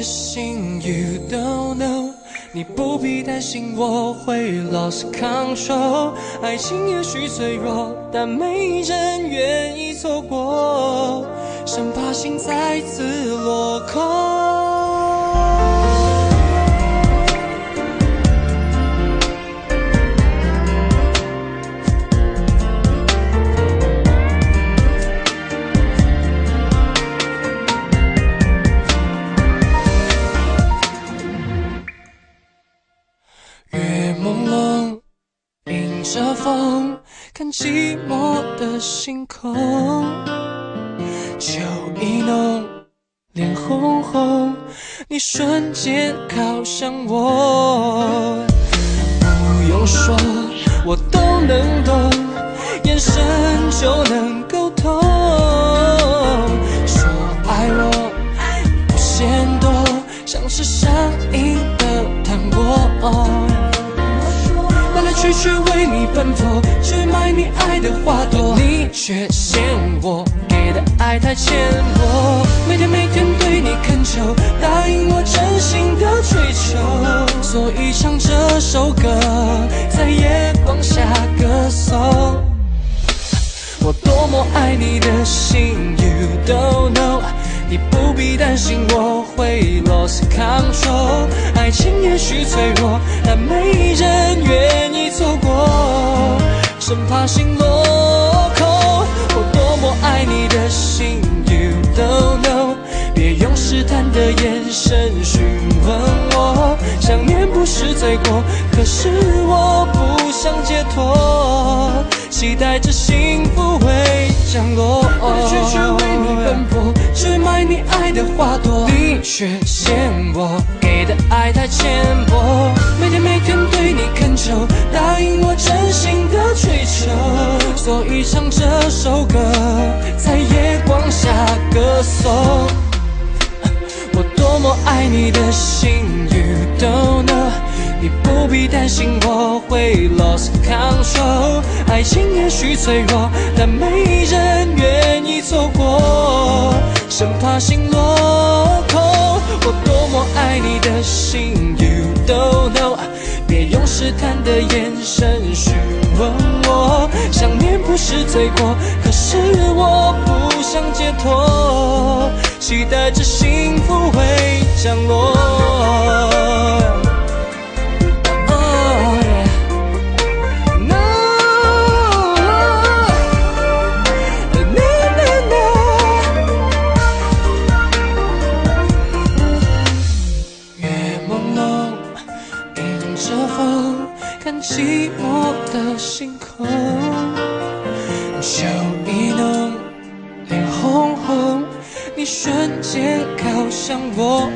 的心，You don't know。你不必担心我会 lost control。爱情也许脆弱，但没人愿意错过，生怕心再次落空。迎着风，看寂寞的星空。酒意浓，脸红红，你瞬间靠向我。不用说，我都能懂，眼神就能沟通。说爱我不嫌多，像是上瘾的糖果。来来去为你奔波，去买你爱的花朵，你却嫌我给的爱太浅薄。每天每天对你恳求，答应我真心的追求，所以唱这首歌，在夜光下歌颂。我多么爱你的心，You don't know。你不必担心我会 lose control。爱情也许脆弱，但没人愿意错过，生怕心落空。我多么爱你的心，You don't know。别用试探的眼神询问我，想念不是罪过，可是我不想解脱，期待着幸福会降落。的花朵，你却嫌我给的爱太浅薄。每天每天对你恳求，答应我真心的追求，所以唱这首歌，在夜光下歌颂。我多么爱你的心，You don't know。你不必担心我会 lost control。爱情也许脆弱，但没人愿意错过，生怕心落空。我多么爱你的心，You don't know。别用试探的眼神询问我，想念不是罪过，可是我不想解脱，期待着幸福会降落。寂寞的星空。酒意浓，脸红红，你瞬间靠向我。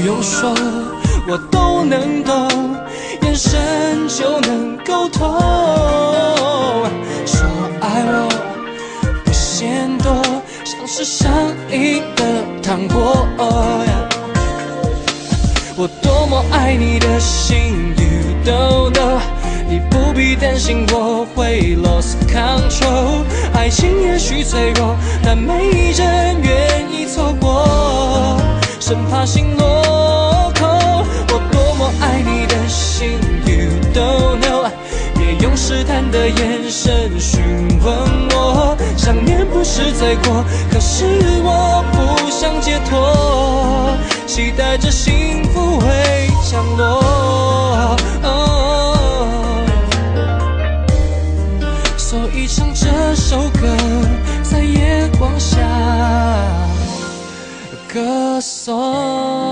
不用说，我都能懂，眼神就能沟通。说爱我不嫌多，像是上瘾的糖果。我多么爱你的心，You don't know。你不必担心我会 lost control。爱情也许脆弱，但没人愿意错过，生怕心落空。我多么爱你的心，You don't know。别用试探的眼神询问我，想念不是罪过，可是我不想解脱，期待着幸福会降落。所以唱这首歌，在夜光下歌颂。